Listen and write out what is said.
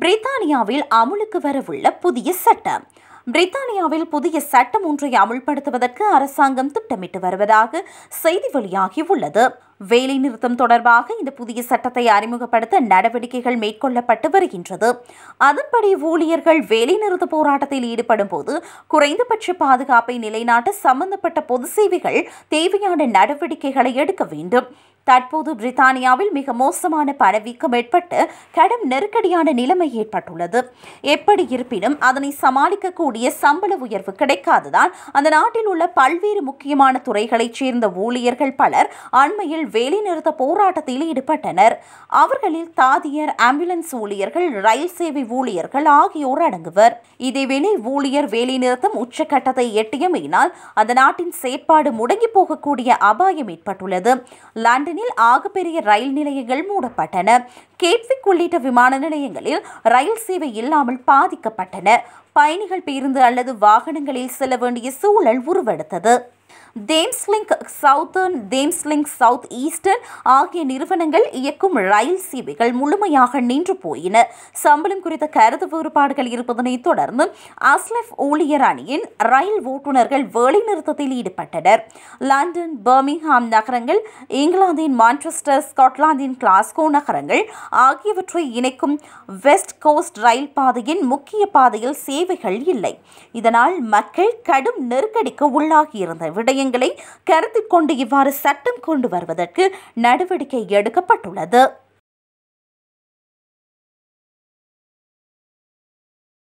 பிரித்தானியாவில் அமுலுக்கு வரவுள்ள புதிய சட்டம். பிரித்தானியாவில் புதிய சட்டம் ஒன்றை அமுல்படுத்துவதற்கு அரசாங்கம் திட்டமிட்டு வருவதாக செய்தி வெளியாகியுள்ளது வேலைநிறுத்தம் தொடர்பாக இந்த புதிய சட்டத்தை அறிமுகப்படுத்த நடவடிக்கைகள் மேற்கொள்ளப்பட்டு வருகின்றது. அதன்படி ஊழியர்கள் வேலைநிறுத்த போராட்டத்தில் ஈடுபடும் போது குறைந்தபட்ச பாதுகாப்பை நிலைநாட்ட சம்பந்தப்பட்ட பொது சேவைகள் தேவையான நடவடிக்கைகளை எடுக்க வேண்டும். தற்போது பிரித்தானியாவில் மிக மோசமான பணவீக்கம் ஏற்பட்டு கடும் நெருக்கடியான நிலைமை ஏற்பட்டுள்ளது. எப்படி இருப்பினும் அதனை சமாளிக்கக்கூடிய சம்பள உயர்வு கிடைக்காததால் அந்த நாட்டில் உள்ள பல்வேறு முக்கியமான துறைகளைச் சேர்ந்த ஊழியர்கள் பலர் அண்மையில் வேலைநிறுத்த போராட்டத்தில் ஈடுபட்டனர். அவர்களில் தாதியர் ஆம்புலன்ஸ் ஊழியர்கள் ரயில் சேவை ஊழியர்கள் ஆகியோர் அடங்குவர். இதேவேளை ஊழியர் வேலைநிறுத்தம் உச்சக்கட்டத்தை எட்டியமையினால் அந்த நாட்டின் செயற்பாடு முடங்கி போகக்கூடிய அபாயம் ஏற்பட்டுள்ளது. லண்டனில் ஆகப்பெரிய ரயில் நிலையங்கள் மூடப்பட்டன. கேட்விக் உள்ளிட்ட விமான நிலையங்களில் ரயில் சேவை இல்லாமல் பாதிக்கப்பட்டன. பயணிகள் பேருந்து அல்லது வாகனங்களில் செல்ல வேண்டிய சூழல் உருவெடுத்தது. Thameslink Southern Thameslink South Eastern ஆகிய நிறுவனங்கள் இயக்கும் ரயில் சேவைகள் முழுமையாக நின்று போயின. சம்பளம் குறித்த கருத்து வேறுபாடுகள் இருப்பதனை தொடர்ந்து அஸ்லெஃப் ஊழியர் அணியின் ரயில் ஓட்டுநர்கள் வேலைநிறுத்தத்தில் ஈடுபட்டனர். லண்டன் பர்மிங்ஹாம் நகரங்கள் இங்கிலாந்தின் மான்செஸ்டர் ஸ்காட்லாந்தின் கிளாஸ்கோ நகரங்கள் ஆகியவற்றை இணைக்கும் வெஸ்ட் கோஸ்ட் ரயில் பாதையின் முக்கிய பாதையில் சேவைகள் இல்லை. இதனால் மக்கள் கடும் நெருக்கடிக்கு உள்ளாகியிருந்த விடயங்களை கருத்தில் கொண்டு இவ்வாறு சட்டம் கொண்டு வருவதற்கு நடவடிக்கை எடுக்கப்பட்டுள்ளது.